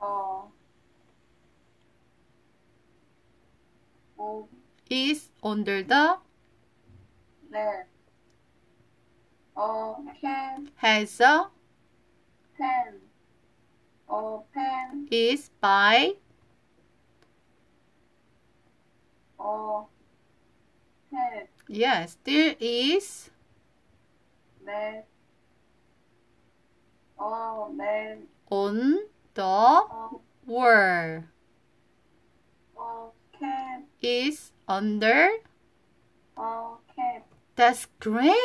어, 오, is under the 네. 어, can, has a pen, 어, pen, is by 어, pen, yes there is 네. 어, 네. on the word okay. is under okay. That's great.